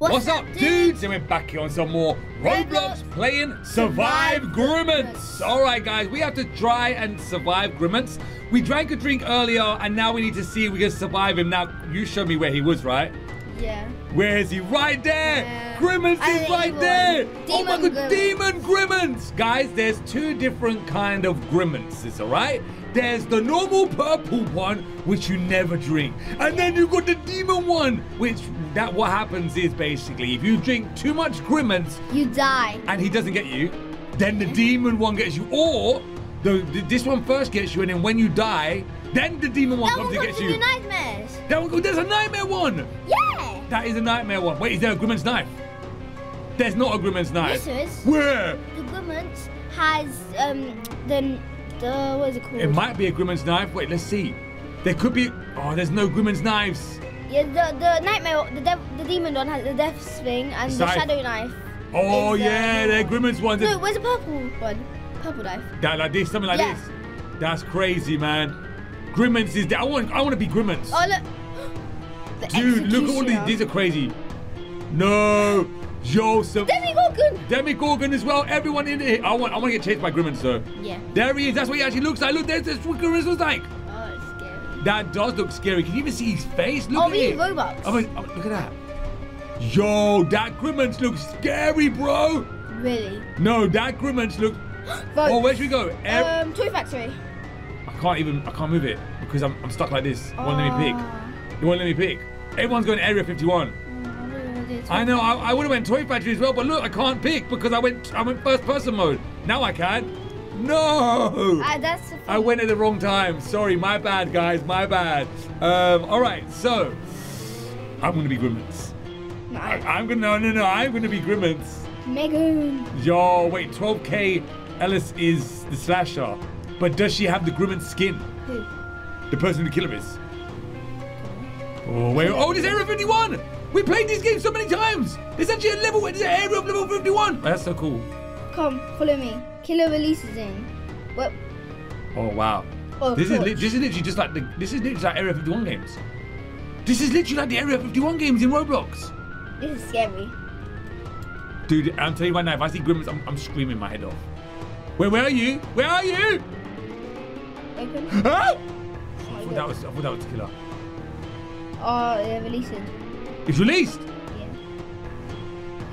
What's What's, up, dudes? dudes? And we're back here on some more Roblox Roblox playing Survive Grimace. All right, guys, we have to try and survive Grimace. We drank a drink earlier, and now we need to see if we can survive him. Now, you showed me where he was, right? Yeah. Where is he? Right there! Yeah. Grimace is right there! was. oh my god, Grimace. Demon Grimace! Guys, there's two different kind of Grimace, alright? There's the normal purple one, which you never drink. And then you've got the demon one, which that what happens is basically if you drink too much Grimace You die. and he doesn't get you, then the demon one gets you. Or the, the- this one first gets you, and then when you die, then the demon one That comes one and gets you. nightmares. That one, there's a nightmare one! Yeah. That is a nightmare one. Wait, is there a Grimace knife? There's not a Grimace knife. Yes, there is. Where? The Grimace has um the the what is it called? It might be a Grimace knife. Wait, let's see. There could be. Oh, there's no Grimace knives. Yeah, the the nightmare, the dev, the demon one has the death thing and the shadow knife. Oh Is, uh, yeah, they're Grimace ones. No, where's the purple one? Purple knife. That like this, something like Yeah. this. That's crazy, man. Grimace is there. I want. I want to be Grimace. Oh look. The Dude, look at all these. These are crazy. No, yo, some Demogorgon. Demogorgon as well. Everyone in here. I want. I want to get chased by Grimace though. Yeah. There he is. That's what he actually looks like. Look, there's, what Grimace looks like. Oh, it's scary. That does look scary. Can you even see his face? Look Oh, at it. Robux. Oh, wait, oh, look at that. Yo, that Grimace looks scary, bro. Really? No, that Grimace looks. Oh, where should we go? Ev- Um, Toy Factory. I can't even. I can't move it because I'm, I'm stuck like this. It won't let me pick. Ah. It won't let me pick. Everyone's going Area 51. I know. I, I would have went Toy Factory as well, but look, I can't pick because I went. I went first person mode. Now I can. No. Ah, that's. I went at the wrong time. Sorry, my bad, guys. My bad. Um, all right, so I'm gonna be Grimace. No, I, I'm gonna no no no. I'm gonna be Grimace. Megan. Yo, wait, 12k. Ellis is the slasher, but does she have the Grimace skin? Who? The person the killer is. Oh wait. Oh, there's Area 51. We played this game so many times. There's actually a level. There's an area of level 51. That's so cool. Come, follow me. Killer releases in. Well, Oh wow. oh, This is, torch. this is literally just like the this is literally like Area 51 games. This is literally like the Area 51 games in Roblox. This is scary. Dude, I'm telling you right now, if I see Grimace, I'm, I'm screaming my head off. Where, where are you? Where are you? Open. Ah! Oh, I thought that was, I thought that was killer. Oh, they're releasing. It's released. Yeah.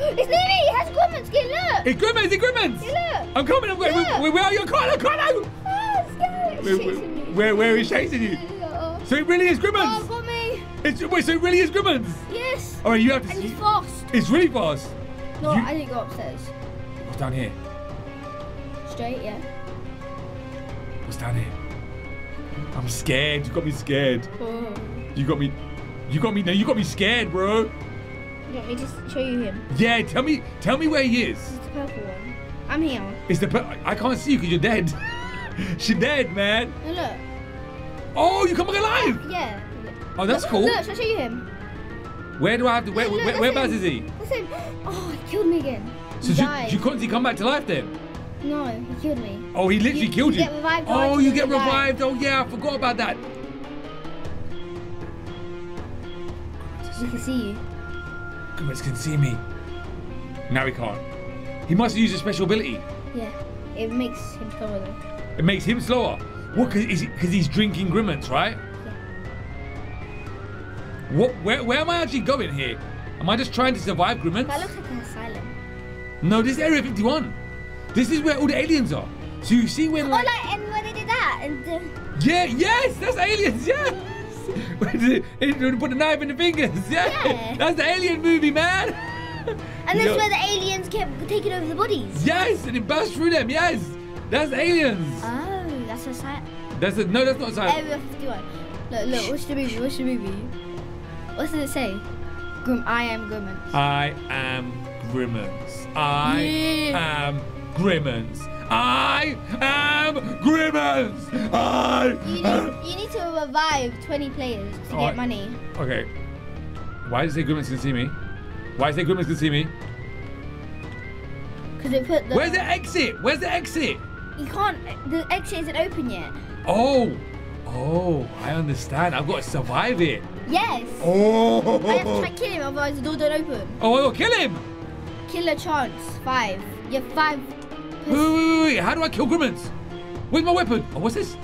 it's nearly. It has Grimace. Get look. It's Grimace. It's Grimace. Get look. I'm coming. I'm going. Yeah. Where, where are you? I can't. I can't. I- Ah, it's. It's Where, me. where, where is chasing you? Oh, So it really is oh, got me. It's wait. So it really is Grimace. Yes. All right, you have to And see. he's fast. It's really fast. No, You- I didn't go upstairs. What's down here? Straight, yeah. What's down here? I'm scared. You got me scared. Oh. You got me. You got me. No, you got me scared, bro. You want me to s- show you him? Yeah, tell me. Tell me where he is. Is the purple one. I'm here. It's the. I can't see you because you're dead. She's dead, man. No, look. Oh, you come back alive. Yeah. Oh, that's Look, cool. Look, shall I show you him? Where do I have to? Where, Look, where, whereabouts is he? That's him. Oh, he killed me again. So he you, you couldn't see come back to life then? No, he killed me. Oh, he literally You- killed you you. oh, you get revived. Oh yeah, I forgot about that. He can see you. Grimace can see me. Now he can't. He must use a special ability. Yeah. It makes him slower though. It makes him slower. What? Because he's drinking Grimace, right? Yeah. What? Where, where am I actually going here? Am I just trying to survive Grimace? That looks like an asylum. No, this is Area 51. This is where all the aliens are. So you see when Oh, like, and where they did that, and yeah, yes, that's aliens, yes. When they- they put the knife in the fingers, yeah. Yeah. That's the alien movie, man. and this Yo. is where the aliens kept taking over the bodies. Yes, and it burst through them, yes. That's aliens. Oh, that's a site. That's a, no, that's not science. Area 51. Look, look, watch the movie, watch the movie. What does it say? Grim, I am Grimace. I am Grimace. I Yeah. am Grimace. I am Grimace. I You am. need, you need to revive 20 players to Alright. get oh, money. Okay. Why does it say Grimace can see me? Why does it say Grimace can see me? Because they put the. Where's the exit? Where's the exit? You can't. The exit isn't open yet. Oh. Oh, I understand. I've got to survive it. Yes. Oh. I have to try kill him, otherwise the door don't open. Oh, I gotta kill him. Killer chance five. You have five. Wait, wait, wait, wait. How do I kill Grimace? Where's my weapon? Oh, what's this?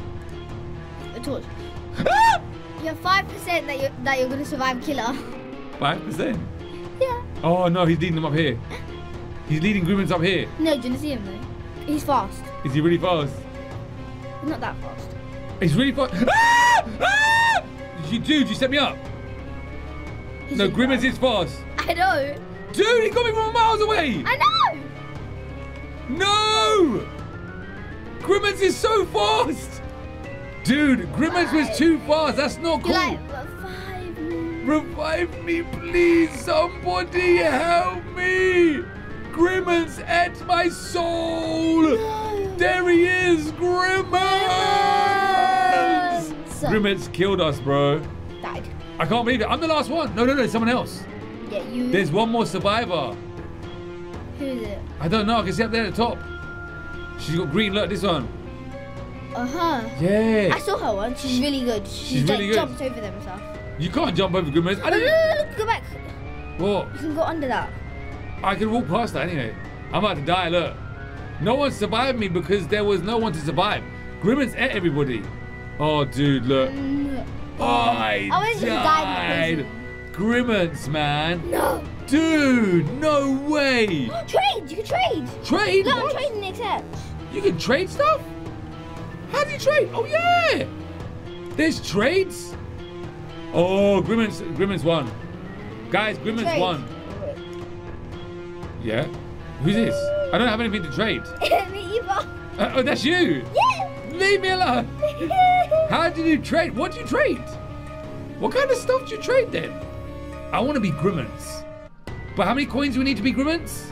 A torch. Ah! You have five percent that you're that you're gonna survive killer. Five percent. Yeah. Oh no, he's leading them up here. He's leading Grimace up here. No, do you see him though? He's fast. Is he really fast? Not that fast. He's really fast. Ah! Ah! You, dude, you set me up. He's No, fast. is fast. I know. Dude, he got me from miles away. I know. No! Grimace is so fast! Dude, Grimace was too fast. That's not cool. You're like what, five. Revive me, please. Somebody help me. Grimace ate my soul. No. There he is, Grimace. Grimace killed us, bro. died. I can't believe it. I'm the last one. No, no, no, someone else. Yeah, you. There's one more survivor. Who is it? I don't know. I can see up there at the top. She's got green. Look, this one. Uh huh. Yeah. I saw her once. She's really good. She She's really good. jumps over them and stuff. You can't jump over Grimace. I No, no, no, no, go back. What? You can go under that. I can walk past that anyway. I'm about to die, look. No one survived me because there was no one to survive. Grimace ate everybody. Oh, dude, look. Mm. Oh, I, I was died. died Grimace, man. No. Dude, no way. Trade. You can trade. Trade? Look, I'm trading the accept. You can trade stuff? How do you trade? Oh, yeah. There's trades? Oh, Grimace, Grimace won. Guys, Grimace Trade. won. Yeah? Who's this? I don't have anything to trade. Me either. Uh, oh, that's you. Yeah. Leave me alone. How did you trade? What do you trade? What kind of stuff do you trade then? I want to be Grimace. But how many coins do we need to be Grimace?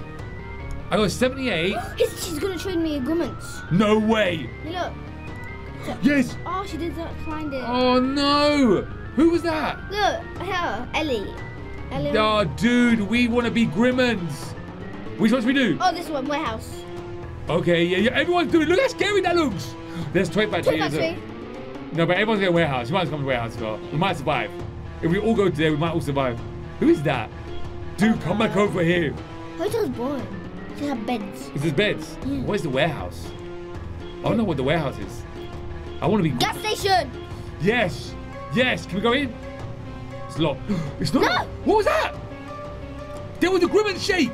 I got 78. She's gonna trade me a agreements. No way. Look. Yes. Oh, she did that. Find it. Oh no. Who was that? Look, here, Ellie. Ellie. Oh, dude, we want to be Grimace. Which ones we do? Oh, this one, warehouse. Okay, yeah, yeah. Everyone's doing. It! Look how scary that looks. There's 20 back Put here. that. No, but everyone's going warehouse. You might as well come to warehouse as well. We might survive. If we all go there, we might all survive. Who is that? Dude, come back over here. Hotel's boring. She have beds. Is this beds? Yeah. Where's the warehouse? I don't know what the warehouse is. I want to be. Gas station. Yes. Yes. Can we go in? It's locked. It's not. No. What was that? There was a Grimace shake.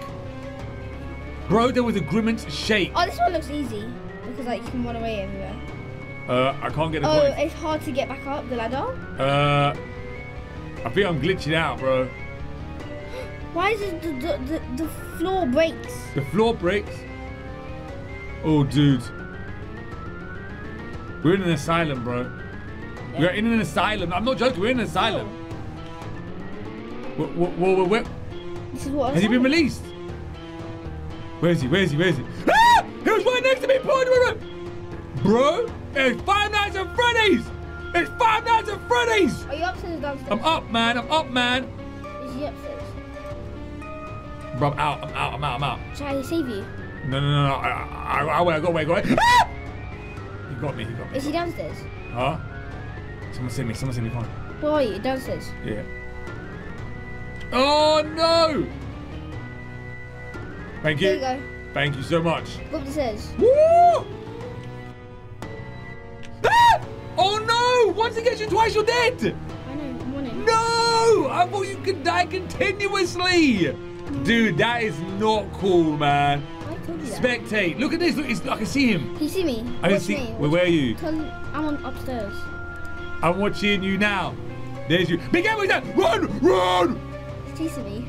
Bro, there was a Grimace shake. Oh, this one looks easy because like you can run away everywhere. Uh, I can't get the Oh, coins. it's hard to get back up the ladder. Uh, I think I'm glitching out, bro. Why is it the the, the, the floor breaks? The floor breaks. Oh, dude. We're in an asylum, bro. We're in an asylum. I'm not joking. We're in an asylum. Wh- wh- wh- wh- wh- This is what. Has he been released? Where is he? Where is he? Where is he? Ah! He was right next to me, bro. Bro, it's Five Nights at Freddy's. It's Five Nights at Freddy's. Are you upstairs downstairs? I'm up, man. I'm up, man. Is he upstairs? Bro, I'm out. I'm out. I'm out. I'm out. Shall I save you? No, no, no, no. I, I, I, I, go away. Go away. Ah! He got me. He got me. Is he downstairs? Huh? Someone send me. Someone send me. Come on. Where are you? Downstairs. Yeah. Oh no! Thank There you. you go. Thank you so much. Go up the stairs. Woo! Ah! Oh no! Once it gets you twice, you're dead! I know. I'm it. No! I thought you could die continuously! Dude, that is not cool, man. I told you that. Spectate. Look at this. Look, it's, I can see him. Can you see me? I can see. me. Where, where are you? I'm on upstairs. I'm watching you now. There's you. Big Emma, that. Run! Run! He's chasing me.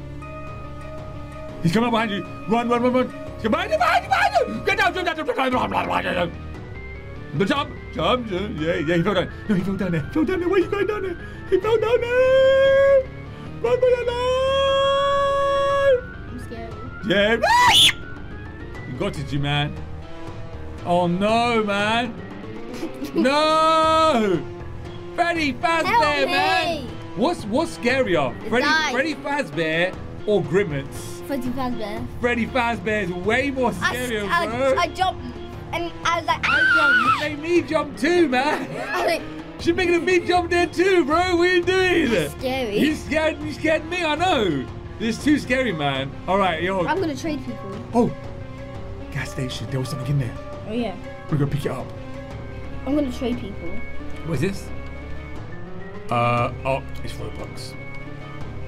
He's coming up behind you. Run, run, run, run. He's behind you, behind you, behind you. Get down, jump down, jump down, jump down. The jump, jump, jump. Yeah, yeah, he fell down. No, he fell down there. He fell down there. Where you going down there? He fell down there. Run life. I'm Yeah. You got it, you man. Oh no, man. No. Freddy Fazbear, man. me. What's what's scarier? Freddy Die. Freddy Fazbear or Grimace? Freddy Fazbear. Freddy Fazbear is way more I, scarier, I, bro. I jumped and I was like, I ah! jumped. You made me jump too, man. I was like, She's making a big jump there too, bro. What are you doing? That's scary. You scared, you scared me, I know. This is too scary, man. All right, yo. I'm gonna trade people. Oh, gas station. There was something in there. Oh yeah. We're gonna pick it up. I'm gonna trade people. What is this? Uh, oh, it's Robux.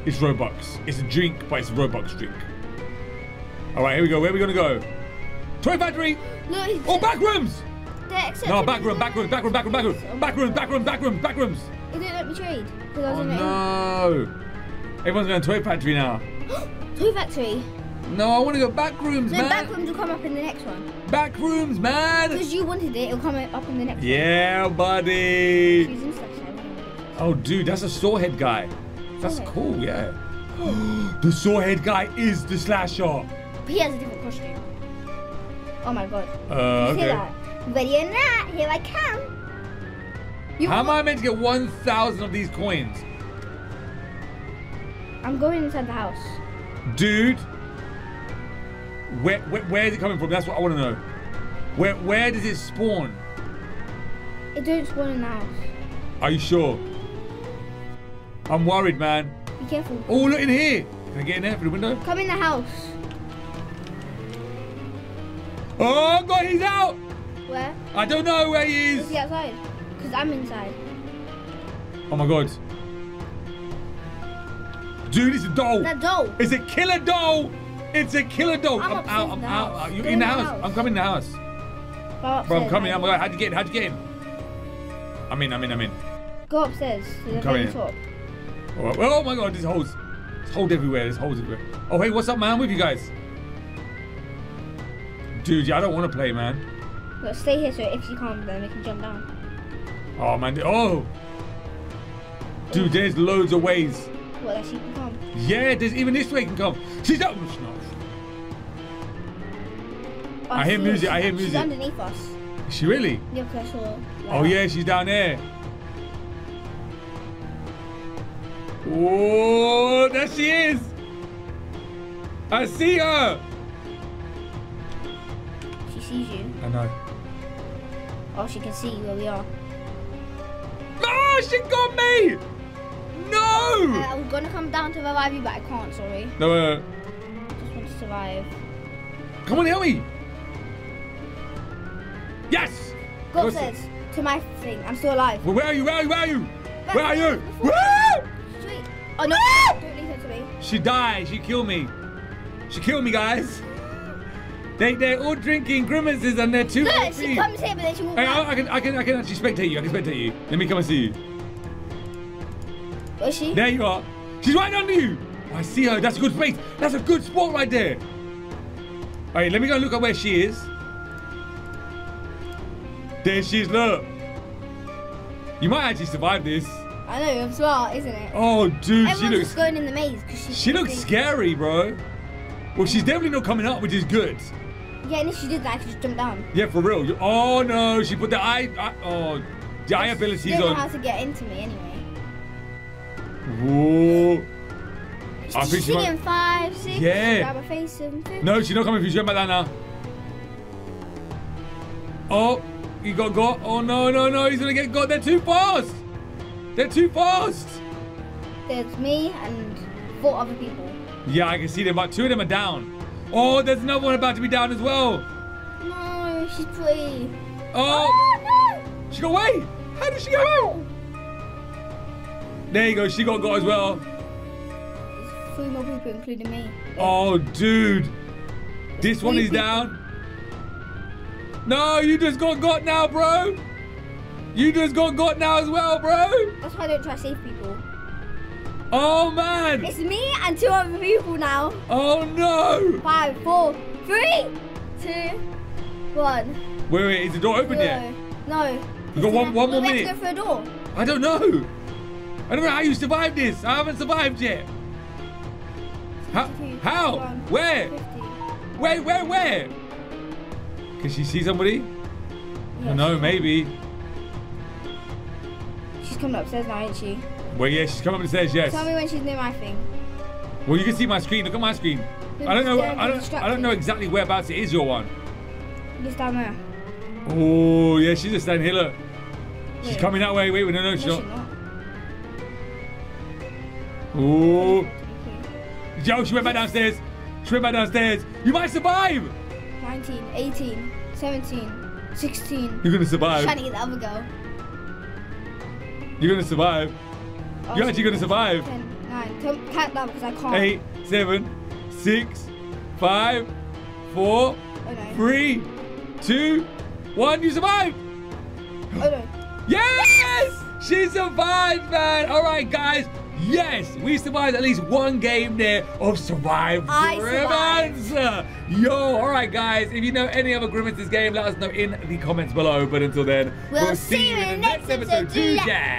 It's Robux. It's a drink, but it's a Robux drink. All right, here we go. Where are we gonna go? Toy factory. Look, he's Oh, back rooms. No, back room, back room, back room, back room, back room, back room, back room, back room, back rooms. They didn't let me trade because I was Oh no! Everyone's going to toy factory now. Toy factory. No, I want to go back rooms, Then man. back rooms will come up in the next one. Back rooms, man. Because you wanted it, it'll come up in the next Yeah, one. Yeah, buddy. Oh, dude, that's a sawhead guy. That's Sawhead. cool, yeah. the sawhead guy is the slasher. But he has a different costume. Oh my god. Uh, You hear okay. Ready or not, here I come. You How am I meant to get 1,000 of these coins? I'm going inside the house. Dude, where, where, where is it coming from? That's what I want to know. Where, where does it spawn? It doesn't spawn in the house. Are you sure? I'm worried, man. Be careful. Oh, look in here. Can I get in there through the window? Come in the house. Oh, God, he's out. Where? I don't know where he Is is. he outside? Because I'm inside. Oh, my God. Dude, it's a doll. That doll. It's a killer doll. It's a killer doll. I'm I'm, out. I'm out. house. You're Go in the house. I'm coming in the house. Bro, I'm coming. I'm going. How'd you get in? How'd you get in? I'm in. I'm in. I'm in. Go upstairs the coming in. top. Oh, oh my God, there's holes. There's holes everywhere. There's holes everywhere. Oh, hey, what's up, man? With you guys? Dude, yeah, I don't want to play, man. Look, stay here so if she comes, then we can jump down. Oh, man. Oh. Dude, there's loads of ways. That she can come? Yeah, there's even this way can come. She's up. No. Oh, I hear music. I hear music. She's underneath us. Is she really? Yeah, because I saw. Oh, yeah, she's down there. Oh, there she is. I see her. She sees you. I know. Oh, she can see where we are. Oh, she got me. Uh, No. I was gonna come down to revive you, but I can't, sorry. No, no, no. Just want to survive. Come on, help me. Yes. Go upstairs to my thing. I'm still alive. Well, where are you? Where are you? Where are you? Back Where are you? Woo! Oh no! Don't leave her to me. She died. She killed me. She killed me, guys. They they're all drinking grimaces and they're too. Look, she comes here, but then she walks Hey. I, I can I can I can actually spectate you. I can spectate you. Let me come and see you. Is she? There you are. She's right under you. I see her. That's a good space. That's a good spot right there. All right, let me go and look at where she is. There she is. Look. You might actually survive this. I know, I'm smart, isn't it? Oh, dude, she Everyone's looks. just going in the maze because she. She looks scary, bro. Well, she's definitely not coming up, which is good. Yeah, and if she did that, I could just jump down. Yeah, for real. Oh no, she put the eye. eye oh, the eye She abilities don't know how to get into me anyway. Whoa. I She's think she might- five, six. Yeah. Grab her face and. No, she's not coming for you. She's going back down now. Oh, he got got. Oh no, no, no. He's gonna get got. They're too fast. They're too fast. There's me and four other people. Yeah, I can see them, but two of them are down. Oh, there's another one about to be down as well. No, she's pretty. Oh, Oh, she got away. How did she get away? Oh. There you go. She got got as well. three more people, including me. Oh, dude. This one is people. down. No, you just got got now, bro. You just got got now as well, bro. That's why I don't try to save people. Oh, man. It's me and two other people now. Oh, no. Five, four, three, two, one. Wait, wait. Is the door open yet? No. You got one- one more minute. go through a door. I don't know. I don't know how you survived this. I haven't survived yet. How? How? Where? 50. Where? Where? Where? Can she see somebody? Yeah, no, maybe. She's coming upstairs now, ain't she? Well, yeah, she's coming upstairs. Yes. Tell me when she's near my thing. Well, you can see my screen. Look at my screen. I don't know. I don't. I don't know exactly whereabouts it is. Your one. Just down there. Oh, yeah, she's just standing here. Look. She's Wait. coming that way. Wait, wait, no, no, she's No, she's not. not. Ooh. Yo, she went back downstairs. She went back downstairs. You might survive. 19, 18, 17, 16. You're gonna survive. Trying to get the other girl. You're gonna survive. Oh, You're actually gonna survive. 10, 9. Count count down because I can't. Eight, seven, six, five, four, Oh no. three, two, one. You survived. Oh no. Yes! She survived, man. All right, guys. Yes, we survived at least one game there of Survive I Grimace. Yo, all right, guys. If you know any other Grimace this game, let us know in the comments below. But until then, We'll see you in the next episode. too. Yeah.